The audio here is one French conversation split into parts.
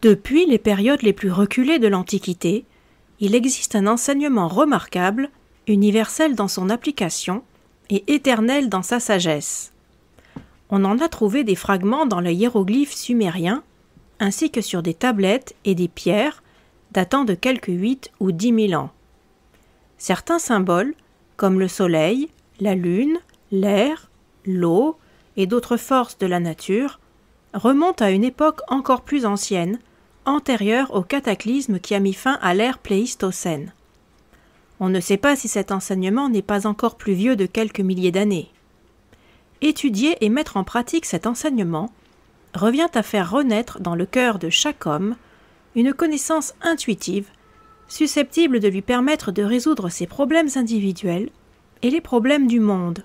Depuis les périodes les plus reculées de l'Antiquité, il existe un enseignement remarquable, universel dans son application et éternel dans sa sagesse. On en a trouvé des fragments dans le hiéroglyphe sumérien, ainsi que sur des tablettes et des pierres datant de quelques huit ou dix mille ans. Certains symboles, comme le soleil, la lune, l'air, l'eau et d'autres forces de la nature, remontent à une époque encore plus ancienne, antérieure au cataclysme qui a mis fin à l'ère pléistocène. On ne sait pas si cet enseignement n'est pas encore plus vieux de quelques milliers d'années. Étudier et mettre en pratique cet enseignement revient à faire renaître dans le cœur de chaque homme une connaissance intuitive susceptible de lui permettre de résoudre ses problèmes individuels et les problèmes du monde.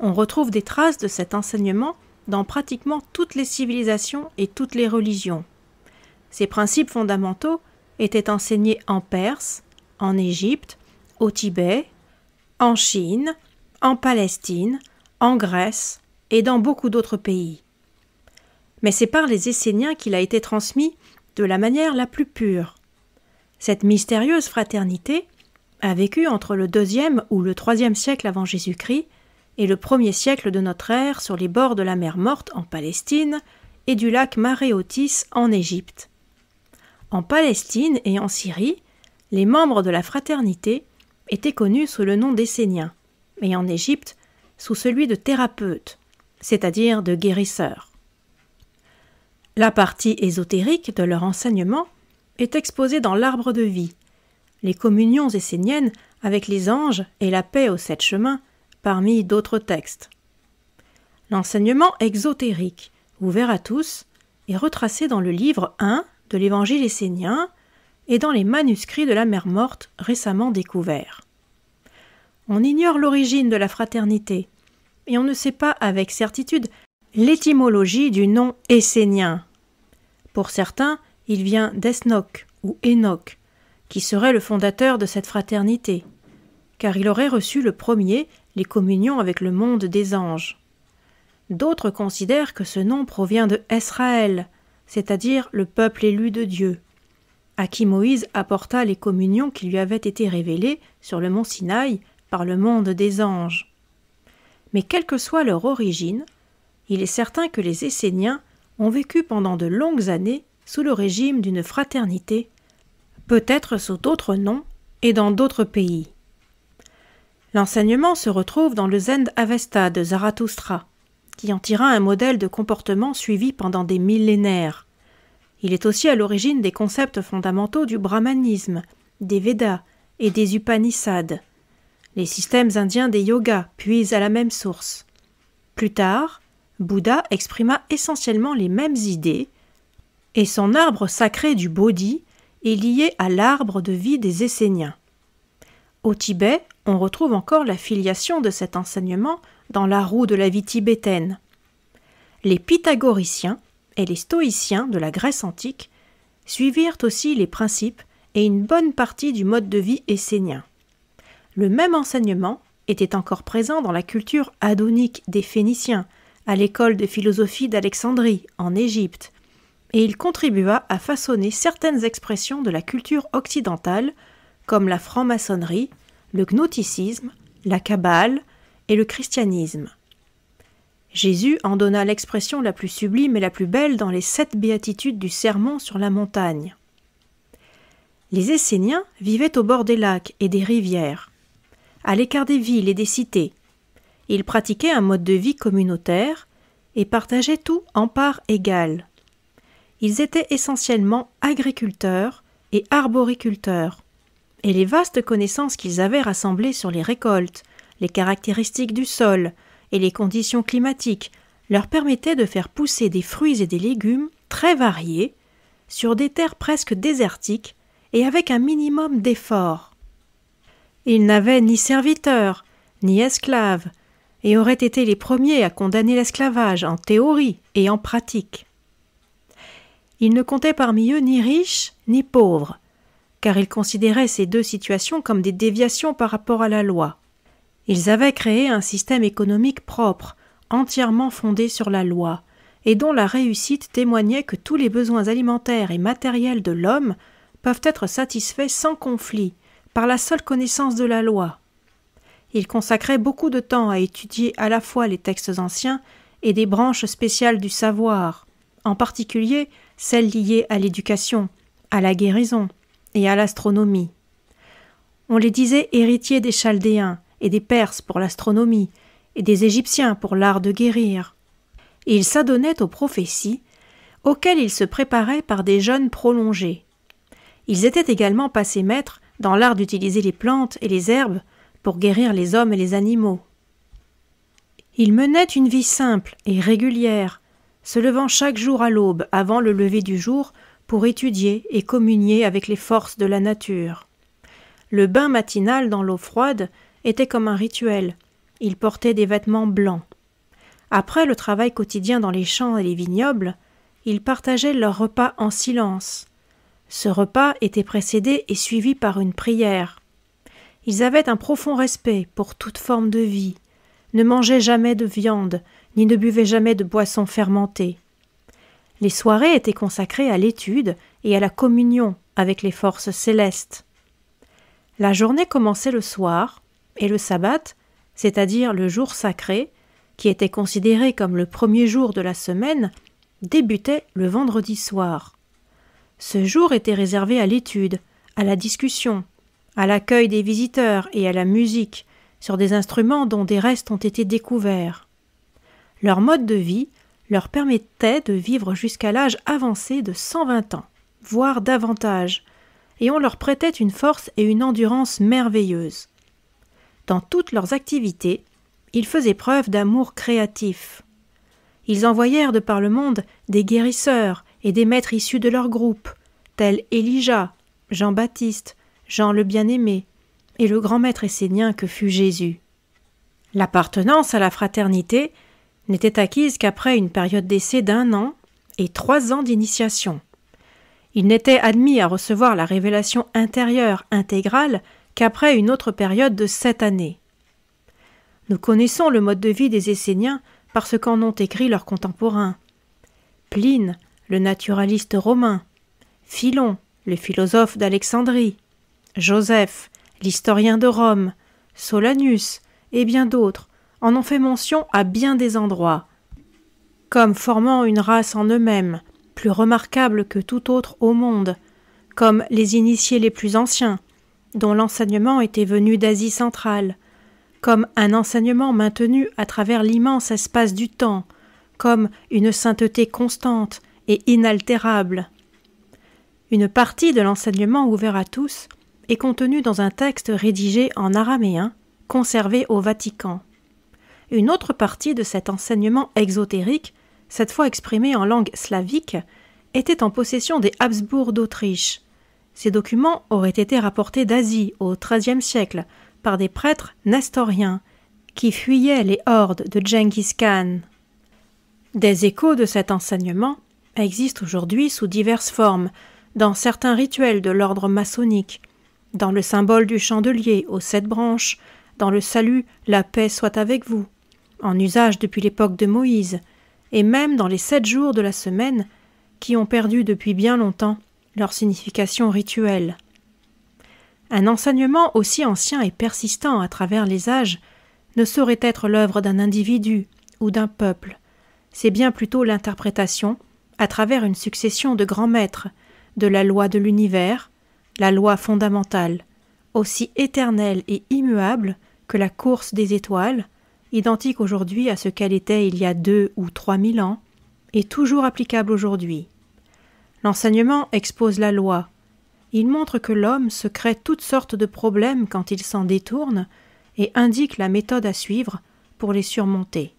On retrouve des traces de cet enseignement dans pratiquement toutes les civilisations et toutes les religions. Ces principes fondamentaux étaient enseignés en Perse, en Égypte, au Tibet, en Chine, en Palestine, en Grèce et dans beaucoup d'autres pays. Mais c'est par les Esséniens qu'il a été transmis de la manière la plus pure. Cette mystérieuse fraternité a vécu entre le deuxième ou le troisième siècle avant Jésus-Christ et le premier siècle de notre ère sur les bords de la mer Morte en Palestine et du lac Maréotis en Égypte. En Palestine et en Syrie, les membres de la fraternité étaient connus sous le nom d'Esséniens, et en Égypte sous celui de thérapeutes, c'est-à-dire de guérisseurs. La partie ésotérique de leur enseignement est exposée dans l'arbre de vie, les communions esséniennes avec les anges et la paix aux sept chemins, parmi d'autres textes. L'enseignement exotérique, ouvert à tous, est retracé dans le livre 1 de l'Évangile essénien et dans les manuscrits de la mer morte récemment découverts. On ignore l'origine de la fraternité, et on ne sait pas avec certitude l'étymologie du nom essénien. Pour certains, il vient d'Esnoch ou Enoch, qui serait le fondateur de cette fraternité, car il aurait reçu le premier les communions avec le monde des anges. D'autres considèrent que ce nom provient de Israël, c'est-à-dire le peuple élu de Dieu, à qui Moïse apporta les communions qui lui avaient été révélées sur le mont Sinaï par le monde des anges. Mais quelle que soit leur origine, il est certain que les Esséniens ont vécu pendant de longues années sous le régime d'une fraternité, peut-être sous d'autres noms et dans d'autres pays. L'enseignement se retrouve dans le Zend Avesta de Zarathustra, qui en tira un modèle de comportement suivi pendant des millénaires. Il est aussi à l'origine des concepts fondamentaux du brahmanisme, des Védas et des Upanishads. Les systèmes indiens des yogas puisent à la même source. Plus tard, Bouddha exprima essentiellement les mêmes idées, et son arbre sacré du Bodhi est lié à l'arbre de vie des Esséniens. Au Tibet, on retrouve encore la filiation de cet enseignement dans la roue de la vie tibétaine. Les pythagoriciens et les stoïciens de la Grèce antique suivirent aussi les principes et une bonne partie du mode de vie essénien. Le même enseignement était encore présent dans la culture adonique des Phéniciens, à l'école de philosophie d'Alexandrie, en Égypte, et il contribua à façonner certaines expressions de la culture occidentale, comme la franc-maçonnerie, le gnosticisme, la Kabbale et le christianisme. Jésus en donna l'expression la plus sublime et la plus belle dans les sept béatitudes du sermon sur la montagne. Les Esséniens vivaient au bord des lacs et des rivières, à l'écart des villes et des cités. Ils pratiquaient un mode de vie communautaire et partageaient tout en parts égales. Ils étaient essentiellement agriculteurs et arboriculteurs, et les vastes connaissances qu'ils avaient rassemblées sur les récoltes, les caractéristiques du sol et les conditions climatiques leur permettaient de faire pousser des fruits et des légumes très variés sur des terres presque désertiques et avec un minimum d'efforts. Ils n'avaient ni serviteurs, ni esclaves, et auraient été les premiers à condamner l'esclavage en théorie et en pratique. Ils ne comptaient parmi eux ni riches ni pauvres, car ils considéraient ces deux situations comme des déviations par rapport à la loi. Ils avaient créé un système économique propre, entièrement fondé sur la loi, et dont la réussite témoignait que tous les besoins alimentaires et matériels de l'homme peuvent être satisfaits sans conflit, par la seule connaissance de la loi. Il consacrait beaucoup de temps à étudier à la fois les textes anciens et des branches spéciales du savoir, en particulier celles liées à l'éducation, à la guérison et à l'astronomie. On les disait héritiers des Chaldéens et des Perses pour l'astronomie, et des Égyptiens pour l'art de guérir. Ils s'adonnaient aux prophéties, auxquelles ils se préparaient par des jeûnes prolongés. Ils étaient également passés maîtres dans l'art d'utiliser les plantes et les herbes pour guérir les hommes et les animaux. Ils menaient une vie simple et régulière, se levant chaque jour à l'aube avant le lever du jour pour étudier et communier avec les forces de la nature. Le bain matinal dans l'eau froide était comme un rituel. Ils portaient des vêtements blancs. Après le travail quotidien dans les champs et les vignobles, ils partageaient leur repas en silence. Ce repas était précédé et suivi par une prière. Ils avaient un profond respect pour toute forme de vie, ne mangeaient jamais de viande, ni ne buvaient jamais de boissons fermentées. Les soirées étaient consacrées à l'étude et à la communion avec les forces célestes. La journée commençait le soir, et le sabbat, c'est-à-dire le jour sacré, qui était considéré comme le premier jour de la semaine, débutait le vendredi soir. Ce jour était réservé à l'étude, à la discussion, à l'accueil des visiteurs et à la musique, sur des instruments dont des restes ont été découverts. Leur mode de vie leur permettait de vivre jusqu'à l'âge avancé de 120 ans, voire davantage, et on leur prêtait une force et une endurance merveilleuses. Dans toutes leurs activités, ils faisaient preuve d'amour créatif. Ils envoyèrent de par le monde des guérisseurs et des maîtres issus de leur groupe, tels Elijah, Jean-Baptiste, Jean le bien-aimé, et le grand maître essénien que fut Jésus. L'appartenance à la fraternité n'était acquise qu'après une période d'essai d'un an et trois ans d'initiation. Il n'était admis à recevoir la révélation intérieure intégrale qu'après une autre période de sept années. Nous connaissons le mode de vie des Esséniens parce qu'en ont écrit leurs contemporains. Pline, le naturaliste romain, Philon, le philosophe d'Alexandrie, Joseph, l'historien de Rome, Solanus et bien d'autres en ont fait mention à bien des endroits, comme formant une race en eux-mêmes, plus remarquables que tout autre au monde, comme les initiés les plus anciens, dont l'enseignement était venu d'Asie centrale, comme un enseignement maintenu à travers l'immense espace du temps, comme une sainteté constante et inaltérable. Une partie de l'enseignement ouvert à tous est contenue dans un texte rédigé en araméen, conservé au Vatican. Une autre partie de cet enseignement exotérique cette fois exprimée en langue slavique, était en possession des Habsbourg d'Autriche. Ces documents auraient été rapportés d'Asie au XIIIe siècle par des prêtres nestoriens qui fuyaient les hordes de Genghis Khan. Des échos de cet enseignement existent aujourd'hui sous diverses formes, dans certains rituels de l'ordre maçonnique, dans le symbole du chandelier aux sept branches, dans le salut La paix soit avec vous, en usage depuis l'époque de Moïse, et même dans les sept jours de la semaine, qui ont perdu depuis bien longtemps leur signification rituelle. Un enseignement aussi ancien et persistant à travers les âges ne saurait être l'œuvre d'un individu ou d'un peuple, c'est bien plutôt l'interprétation, à travers une succession de grands maîtres, de la loi de l'univers, la loi fondamentale, aussi éternelle et immuable que la course des étoiles, identique aujourd'hui à ce qu'elle était il y a deux ou trois mille ans, est toujours applicable aujourd'hui. L'enseignement expose la loi. Il montre que l'homme se crée toutes sortes de problèmes quand il s'en détourne et indique la méthode à suivre pour les surmonter.